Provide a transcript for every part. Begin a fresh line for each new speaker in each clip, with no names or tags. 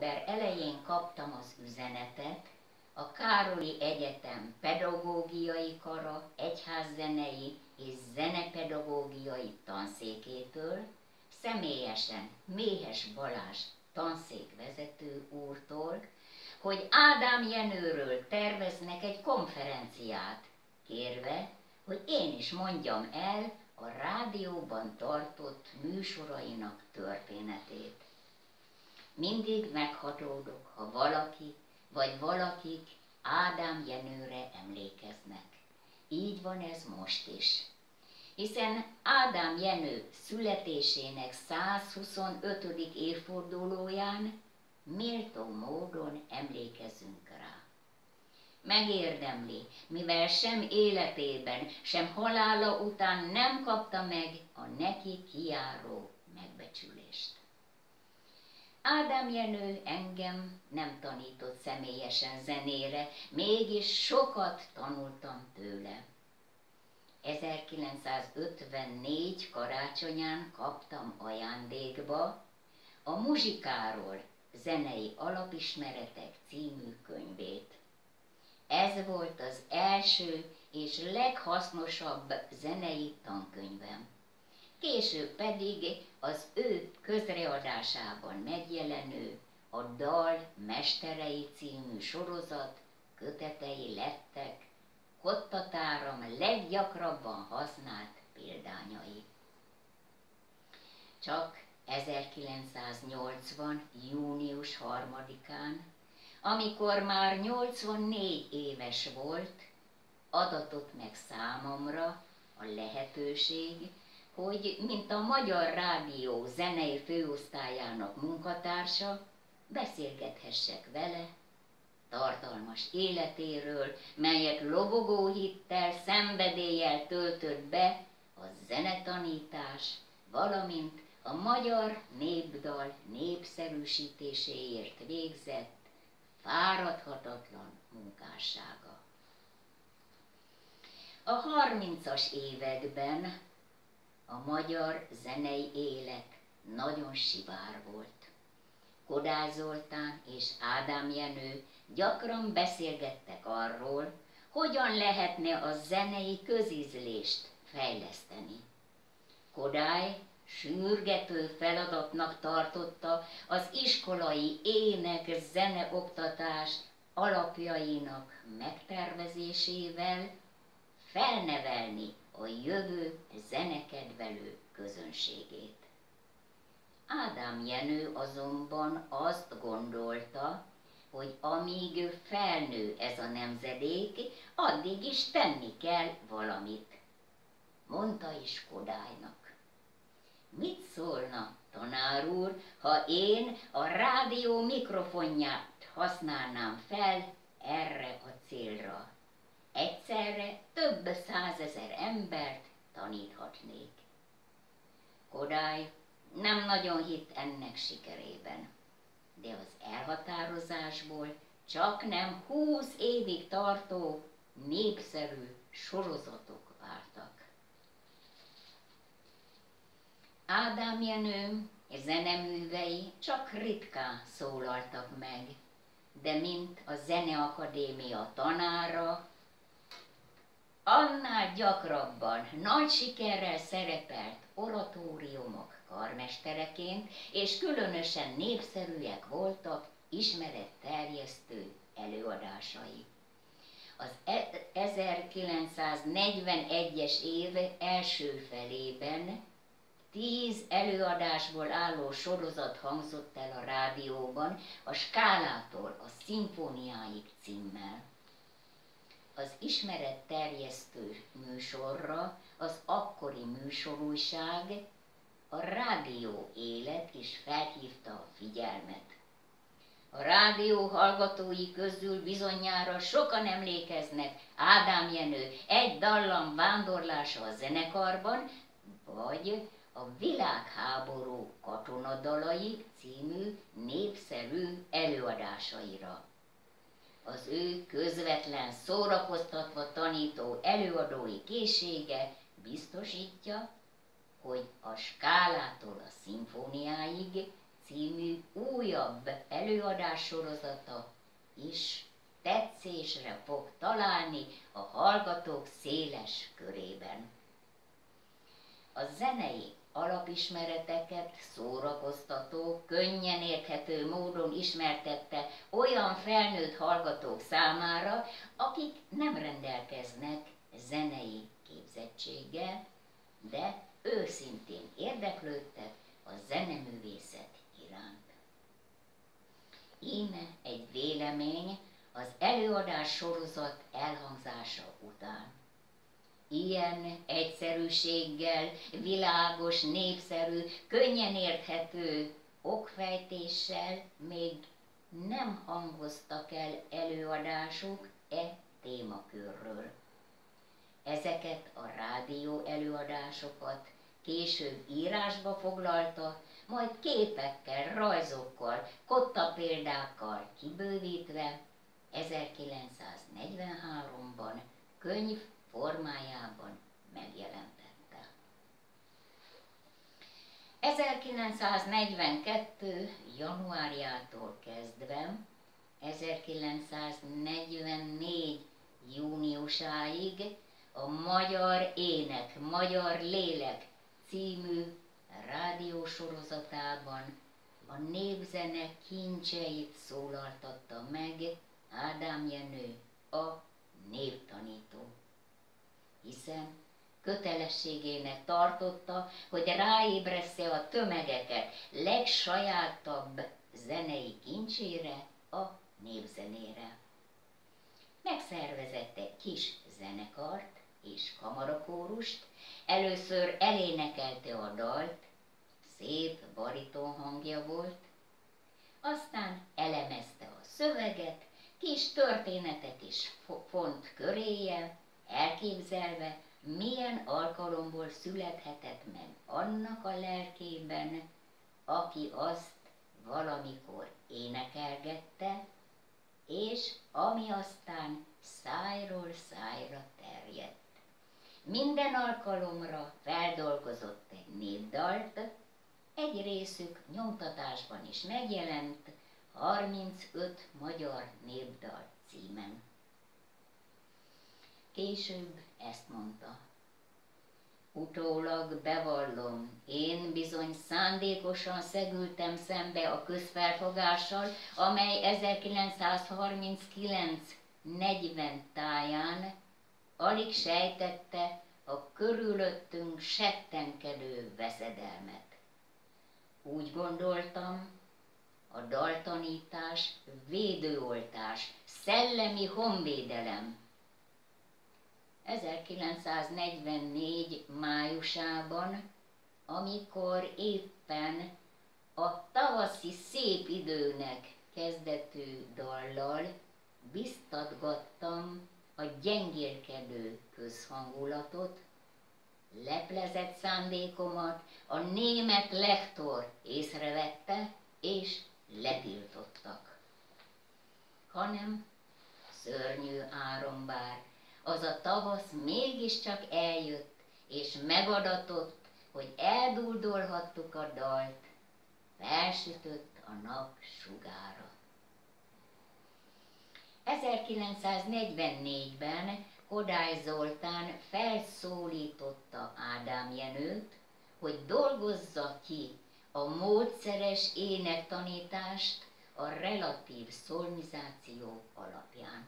október elején kaptam az üzenetet a Károli Egyetem pedagógiai kara, egyházzenei és zenepedagógiai tanszékétől, személyesen Méhes Balázs tanszékvezető úrtól, hogy Ádám Jenőről terveznek egy konferenciát, kérve, hogy én is mondjam el a rádióban tartott műsorainak történetét. Mindig meghatódok, ha valaki vagy valakik Ádám Jenőre emlékeznek. Így van ez most is. Hiszen Ádám Jenő születésének 125. évfordulóján méltó módon emlékezünk rá. Megérdemli, mivel sem életében, sem halála után nem kapta meg a neki kiáró megbecsülést. Ádám Jenő engem nem tanított személyesen zenére, mégis sokat tanultam tőle. 1954 karácsonyán kaptam ajándékba a Muzsikáról zenei alapismeretek című könyvét. Ez volt az első és leghasznosabb zenei tankönyvem. Később pedig az ő közreadásában megjelenő a Dal Mesterei című sorozat kötetei lettek kottatáram leggyakrabban használt példányai. Csak 1980. június 3-án, amikor már 84 éves volt, adatott meg számomra a lehetőség, hogy mint a Magyar Rádió zenei főosztályának munkatársa, beszélgethessek vele tartalmas életéről, melyet lobogó hittel, szenvedéllyel töltött be a zenetanítás, valamint a magyar népdal népszerűsítéséért végzett fáradhatatlan munkássága. A harmincas években a magyar zenei élet nagyon sivár volt. Kodály Zoltán és Ádám Jenő gyakran beszélgettek arról, hogyan lehetne a zenei közízlést fejleszteni. Kodály sürgető feladatnak tartotta az iskolai ének zene oktatás alapjainak megtervezésével felnevelni a jövő zenekedvelő közönségét. Ádám Jenő azonban azt gondolta, hogy amíg felnő ez a nemzedék, addig is tenni kell valamit. Mondta is Kodálynak. Mit szólna, tanár úr, ha én a rádió mikrofonját használnám fel erre a célra? Egyszerre több százezer embert taníthatnék. Kodály nem nagyon hitt ennek sikerében, de az elhatározásból csak nem húsz évig tartó népszerű sorozatok vártak. Ádám Jenő zeneművei csak ritkán szólaltak meg, de mint a Zeneakadémia tanára, annál gyakrabban nagy sikerrel szerepelt oratóriumok karmestereként, és különösen népszerűek voltak ismeretterjesztő előadásai. Az 1941-es e- év első felében tíz előadásból álló sorozat hangzott el a rádióban, a skálától a szimfóniáig címmel az ismeretterjesztő műsorra az akkori műsorújság, a rádió élet is felhívta a figyelmet. A rádió hallgatói közül bizonyára sokan emlékeznek Ádám Jenő egy dallam vándorlása a zenekarban, vagy a világháború katonadalai című népszerű előadásaira az ő közvetlen szórakoztatva tanító előadói készsége biztosítja, hogy a skálától a szimfóniáig című újabb előadás sorozata is tetszésre fog találni a hallgatók széles körében. A zenei alapismereteket szórakoztató, könnyen érthető módon ismertette olyan felnőtt hallgatók számára, akik nem rendelkeznek zenei képzettséggel, de őszintén érdeklődtek a zeneművészet iránt. Íme egy vélemény az előadás sorozat elhangzása után. Ilyen egyszerűséggel, világos, népszerű, könnyen érthető okfejtéssel még nem hangoztak el előadások e témakörről. Ezeket a rádió előadásokat később írásba foglalta, majd képekkel, rajzokkal, kotta példákkal kibővítve 1943-ban könyv formájában megjelentette. 1942. januárjától kezdve 1944. júniusáig a Magyar Ének, Magyar Lélek című rádiósorozatában a népzene kincseit szólaltatta meg Ádám Jenő, a névtanító. Hiszen kötelességének tartotta, hogy ráébressze a tömegeket legsajátabb zenei kincsére, a népzenére. Megszervezett egy kis zenekart és kamarakórust, először elénekelte a dalt, szép bariton hangja volt, aztán elemezte a szöveget, kis történetet is font köréje, elképzelve, milyen alkalomból születhetett meg annak a lelkében, aki azt valamikor énekelgette, és ami aztán szájról szájra terjedt. Minden alkalomra feldolgozott egy népdalt, egy részük nyomtatásban is megjelent, 35 magyar népdal címen. Később ezt mondta. Utólag bevallom, én bizony szándékosan szegültem szembe a közfelfogással, amely 1939 40 táján alig sejtette a körülöttünk settenkedő veszedelmet. Úgy gondoltam, a daltanítás, védőoltás, szellemi honvédelem. 1944 májusában, amikor éppen a tavaszi szép időnek kezdetű dallal biztatgattam a gyengélkedő közhangulatot, leplezett szándékomat a német lektor észrevette, és letiltottak. Hanem szörnyű árombár, az a tavasz mégiscsak eljött, és megadatott, hogy elduldolhattuk a dalt, felsütött a nap sugára. 1944-ben Kodály Zoltán felszólította Ádám Jenőt, hogy dolgozza ki a módszeres énektanítást a relatív szolmizáció alapján.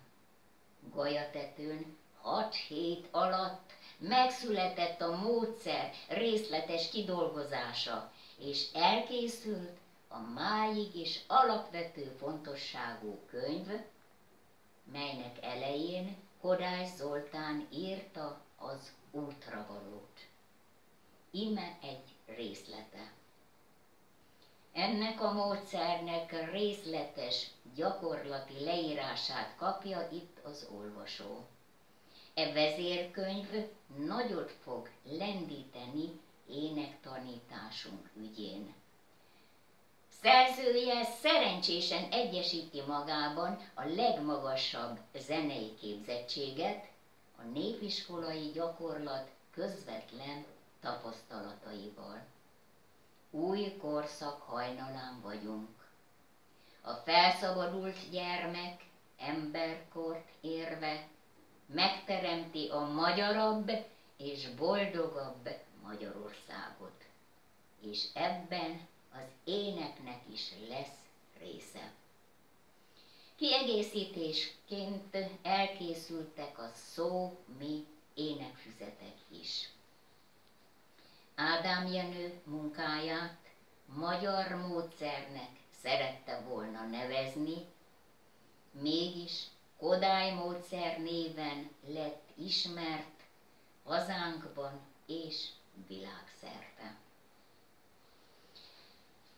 Gajatetőn hat hét alatt megszületett a módszer részletes kidolgozása, és elkészült a máig is alapvető fontosságú könyv, melynek elején Kodály Zoltán írta az útravalót. Ime egy részlete. Ennek a módszernek részletes, gyakorlati leírását kapja itt az olvasó. E vezérkönyv nagyot fog lendíteni énektanításunk ügyén. Szerzője szerencsésen egyesíti magában a legmagasabb zenei képzettséget, a népiskolai gyakorlat közvetlen tapasztalataival. új korszak hajnalán vagyunk. A felszabadult gyermek emberkort érve megteremti a magyarabb és boldogabb Magyarországot. És ebben az éneknek is lesz része. Kiegészítésként elkészültek a szó, mi énekfüzetek is. Ádám Jenő munkáját magyar módszernek szerette volna nevezni, mégis Kodály módszer néven lett ismert hazánkban és világszerte.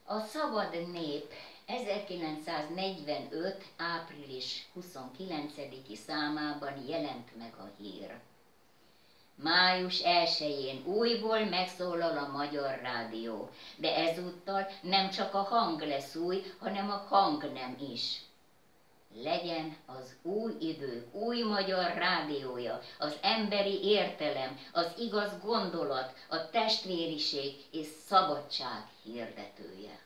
A szabad nép 1945. április 29-i számában jelent meg a hír. Május 1-én újból megszólal a Magyar Rádió, de ezúttal nem csak a hang lesz új, hanem a hang nem is. Legyen az új idők, új magyar rádiója, az emberi értelem, az igaz gondolat, a testvériség és szabadság hirdetője.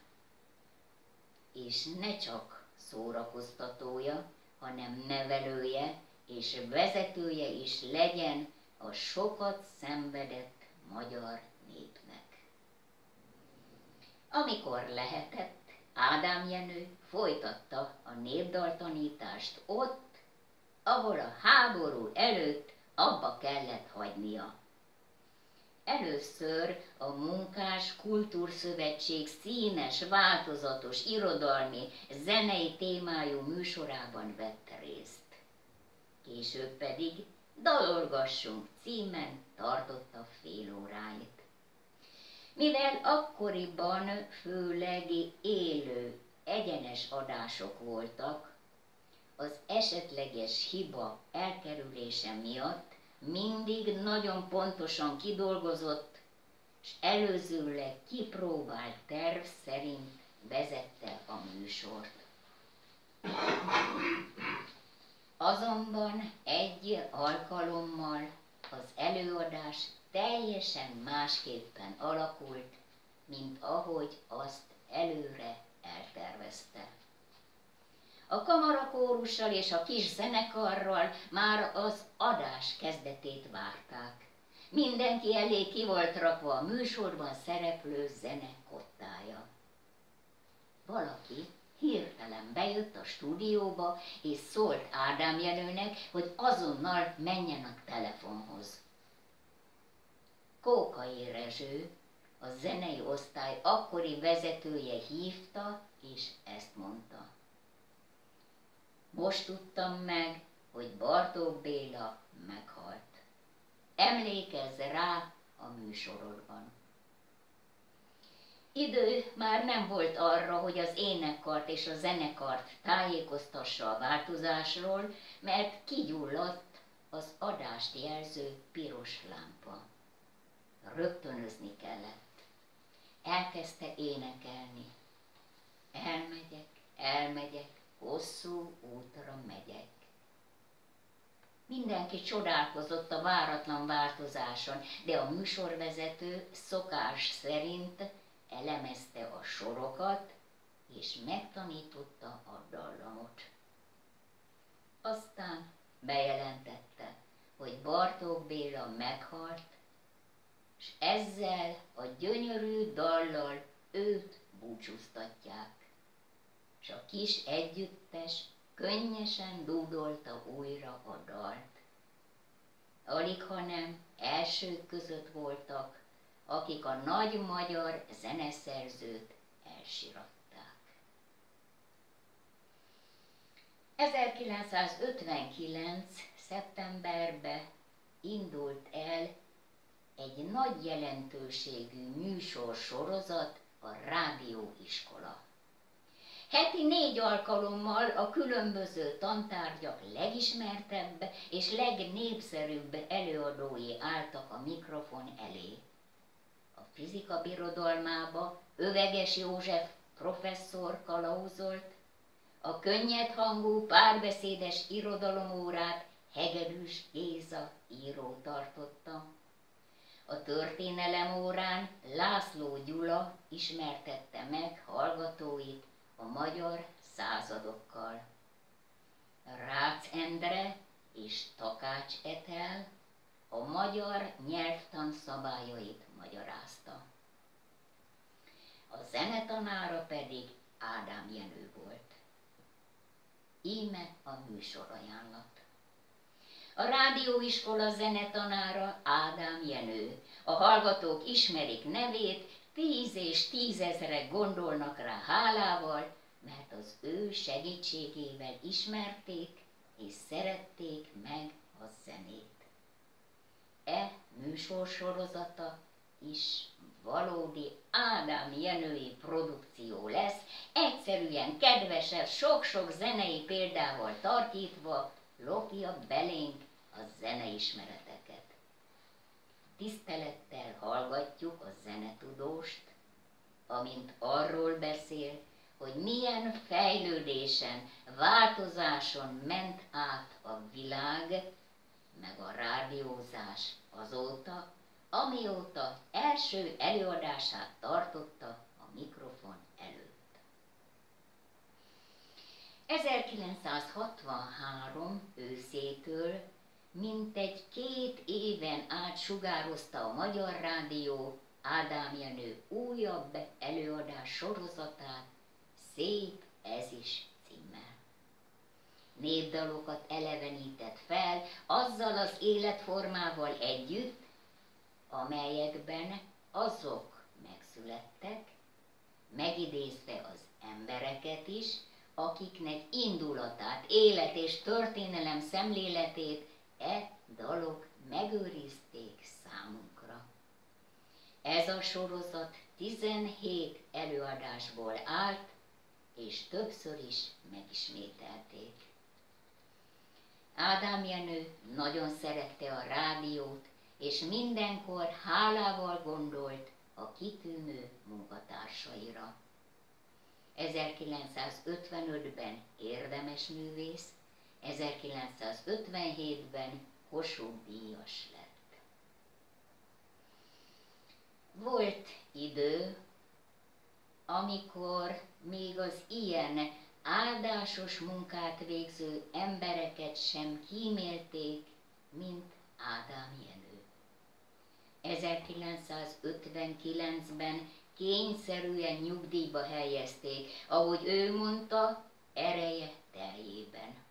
És ne csak szórakoztatója, hanem nevelője és vezetője is legyen a sokat szenvedett magyar népnek. Amikor lehetett, Ádám Jenő folytatta a népdaltanítást ott, ahol a háború előtt abba kellett hagynia. Először a Munkás Kultúrszövetség színes, változatos, irodalmi, zenei témájú műsorában vett részt. Később pedig Dalolgassunk címen tartotta fél óráit. Mivel akkoriban főleg élő, egyenes adások voltak, az esetleges hiba elkerülése miatt mindig nagyon pontosan kidolgozott és előzőleg kipróbált terv szerint vezette a műsort. Azonban egy alkalommal az előadás teljesen másképpen alakult, mint ahogy azt előre eltervezte. A kamarakórussal és a kis zenekarral már az adás kezdetét várták. Mindenki elé ki volt rakva a műsorban szereplő zene kottája. Valaki hirtelen bejött a stúdióba, és szólt Ádám Jenőnek, hogy azonnal menjen a telefonhoz. Kókai Rezső, a zenei osztály akkori vezetője hívta, és ezt mondta. Most tudtam meg, hogy Bartók Béla meghalt. Emlékezz rá a műsorodban. Idő már nem volt arra, hogy az énekkart és a zenekart tájékoztassa a változásról, mert kigyulladt az adást jelző piros lámpa. Rögtönözni kellett. Elkezdte énekelni. Elmegyek, elmegyek, hosszú útra megyek. Mindenki csodálkozott a váratlan változáson, de a műsorvezető szokás szerint elemezte a sorokat, és megtanította a dallamot. Aztán bejelentette, hogy Bartók Béla meghalt, és ezzel a gyönyörű dallal őt búcsúztatják. És a kis együttes könnyesen dúdolta újra a dalt. Alig, hanem elsők között voltak, akik a nagy magyar zeneszerzőt elsiratták. 1959. szeptemberben indult el egy nagy jelentőségű műsor sorozat, a Rádióiskola. Heti négy alkalommal a különböző tantárgyak legismertebb és legnépszerűbb előadói álltak a mikrofon elé fizika birodalmába Öveges József professzor kalauzolt, a könnyed hangú párbeszédes irodalomórát Hegedűs Géza író tartotta. A történelem órán László Gyula ismertette meg hallgatóit a magyar századokkal. Rácz Endre és Takács Etel a magyar nyelvtan szabályait magyarázta. A zenetanára pedig Ádám Jenő volt. Íme a műsorajánlat. A rádióiskola zenetanára Ádám Jenő. A hallgatók ismerik nevét, tíz és tízezrek gondolnak rá hálával, mert az ő segítségével ismerték és szerették meg a zenét. E műsorsorozata is valódi Ádám Jenői produkció lesz, egyszerűen kedvesebb, sok-sok zenei példával tartítva lopja belénk a zeneismereteket. Tisztelettel hallgatjuk a zenetudóst, amint arról beszél, hogy milyen fejlődésen, változáson ment át a világ, meg a rádiózás azóta, amióta első előadását tartotta a mikrofon előtt. 1963 őszétől mintegy két éven át sugározta a Magyar Rádió Ádám Jenő újabb előadás sorozatát, Szép ez is címmel. Népdalokat elevenített fel azzal az életformával együtt, amelyekben azok megszülettek, megidézve az embereket is, akiknek indulatát, élet és történelem szemléletét e dalok megőrizték számunkra. Ez a sorozat 17 előadásból állt, és többször is megismételték. Ádám Jenő nagyon szerette a rádiót, és mindenkor hálával gondolt a kitűnő munkatársaira. 1955-ben érdemes művész, 1957-ben Kossuth díjas lett. Volt idő, amikor még az ilyen áldásos munkát végző embereket sem kímélték, mint Ádám Jenő. 1959-ben kényszerűen nyugdíjba helyezték, ahogy ő mondta, ereje teljében.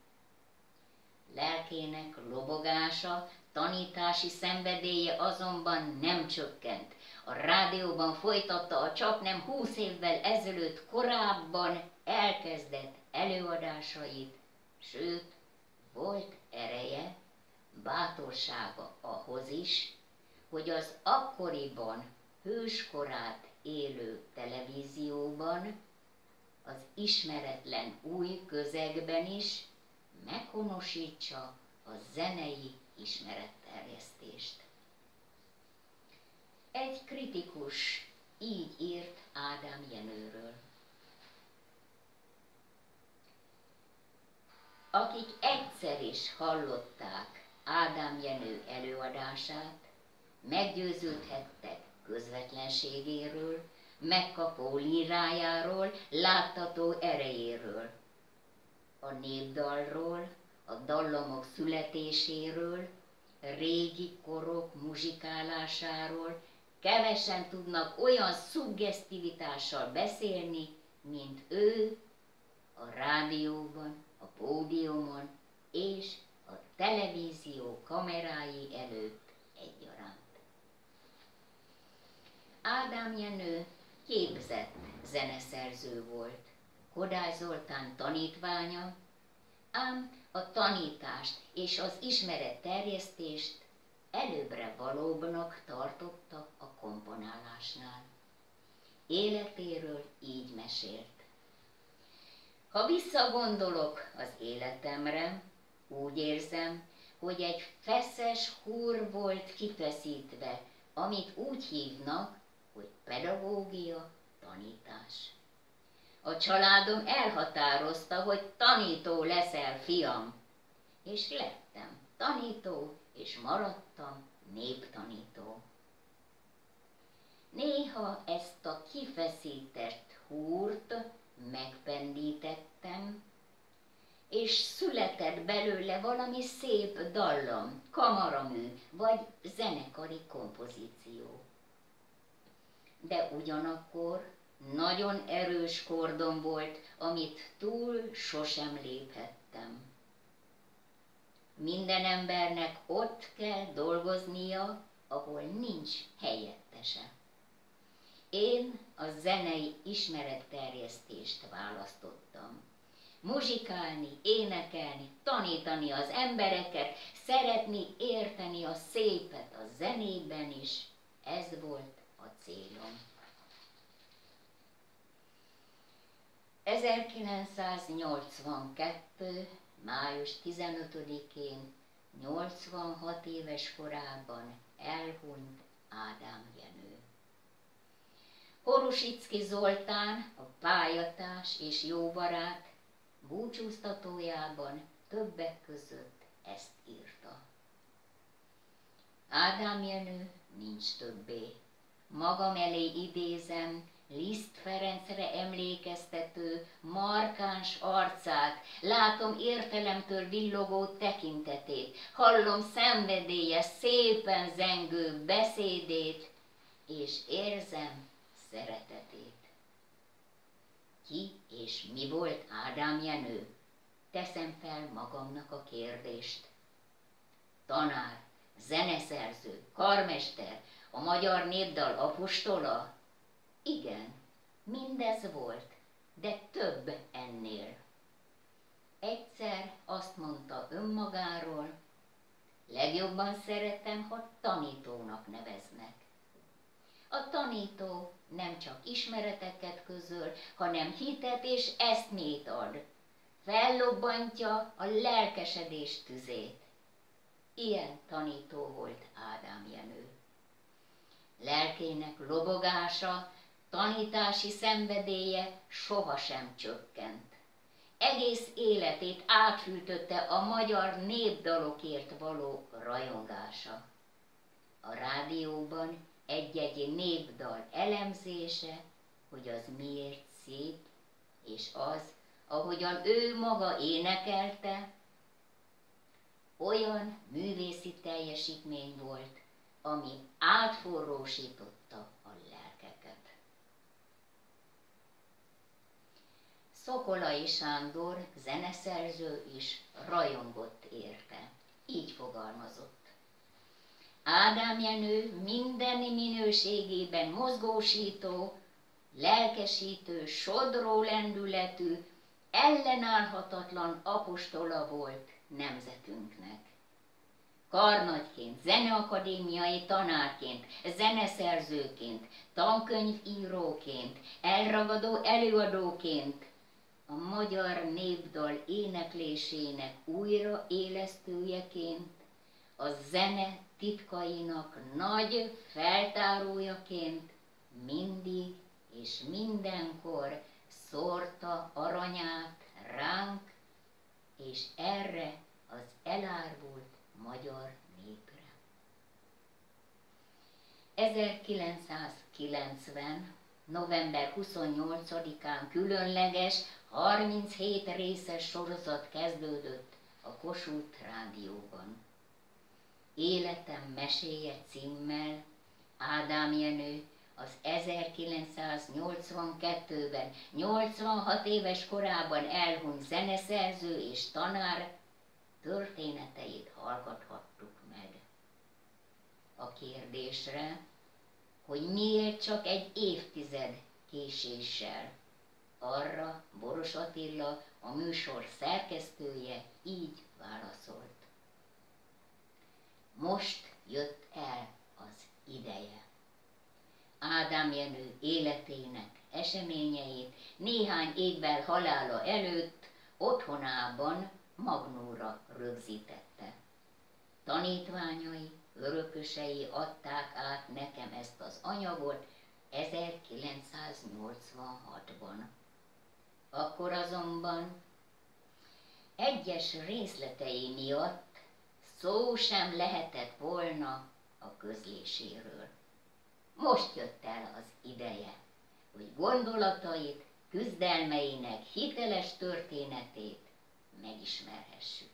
Lelkének lobogása, tanítási szenvedélye azonban nem csökkent. A rádióban folytatta a csak nem húsz évvel ezelőtt korábban elkezdett előadásait, sőt, volt ereje, bátorsága ahhoz is, hogy az akkoriban hőskorát élő televízióban, az ismeretlen új közegben is meghonosítsa a zenei ismeretterjesztést. Egy kritikus így írt Ádám Jenőről. Akik egyszer is hallották Ádám Jenő előadását, meggyőződhettek közvetlenségéről, megkapó lírájáról, láttató erejéről, a népdalról, a dallamok születéséről, régi korok muzsikálásáról, kevesen tudnak olyan szuggesztivitással beszélni, mint ő a rádióban, a pódiumon és a televízió kamerái előtt egyaránt. Ádám Jenő képzett zeneszerző volt, Kodály Zoltán tanítványa, ám a tanítást és az ismeret terjesztést előbbre valóbbnak tartotta a komponálásnál. Életéről így mesélt. Ha visszagondolok az életemre, úgy érzem, hogy egy feszes húr volt kifeszítve, amit úgy hívnak, hogy pedagógia, tanítás. A családom elhatározta, hogy tanító leszel, fiam, és lettem tanító, és maradtam néptanító. Néha ezt a kifeszített húrt megpendítettem, és született belőle valami szép dallam, kamaramű vagy zenekari kompozíció. De ugyanakkor nagyon erős kordon volt, amit túl sosem léphettem. Minden embernek ott kell dolgoznia, ahol nincs helyettese. Én a zenei ismeretterjesztést választottam. Muzsikálni, énekelni, tanítani az embereket, szeretni, érteni a szépet a zenében is, ez volt a célom. 1982. május 15-én 86 éves korában elhunyt Ádám Jenő. Horusicki Zoltán, a pályatárs és jó barát, búcsúztatójában többek között ezt írta. Ádám Jenő nincs többé. Magam elé idézem Liszt Ferencre emlékeztető, markáns arcát, látom értelemtől villogó tekintetét, hallom szenvedélye, szépen zengő beszédét, és érzem szeretetét. Ki és mi volt Ádám Jenő? Teszem fel magamnak a kérdést. Tanár, zeneszerző, karmester, a magyar népdal apostola, igen, mindez volt, de több ennél. Egyszer azt mondta önmagáról, legjobban szeretem, ha tanítónak neveznek. A tanító nem csak ismereteket közöl, hanem hitet és eszmét ad. Fellobbantja a lelkesedés tüzét. Ilyen tanító volt Ádám Jenő. Lelkének lobogása tanítási szenvedélye sohasem csökkent. Egész életét átfűtötte a magyar népdalokért való rajongása. A rádióban egy-egy népdal elemzése, hogy az miért szép, és az, ahogyan ő maga énekelte, olyan művészi teljesítmény volt, ami átforrósította Szokolai Sándor, zeneszerző is rajongott érte. Így fogalmazott. Ádám Jenő mindeni minőségében mozgósító, lelkesítő, sodró lendületű, ellenállhatatlan apostola volt nemzetünknek. Karnagyként, zeneakadémiai tanárként, zeneszerzőként, tankönyvíróként, elragadó előadóként, a magyar népdal éneklésének újra élesztőjeként, a zene titkainak nagy feltárójaként mindig és mindenkor szórta aranyát ránk, és erre az elárvult magyar népre. 1990. november 28-án különleges 37 részes sorozat kezdődött a Kossuth Rádióban. Életem meséje címmel Ádám Jenő az 1982-ben 86 éves korában elhunyt zeneszerző és tanár történeteit hallgathattuk meg. A kérdésre, hogy miért csak egy évtized késéssel arra Boros Attila, a műsor szerkesztője így válaszolt. Most jött el az ideje. Ádám Jenő életének eseményeit néhány évvel halála előtt otthonában Magnóra rögzítette. Tanítványai, örökösei adták át nekem ezt az anyagot 1986-ban. Akkor azonban egyes részletei miatt szó sem lehetett volna a közléséről. most jött el az ideje, hogy gondolatait, küzdelmeinek hiteles történetét megismerhessük.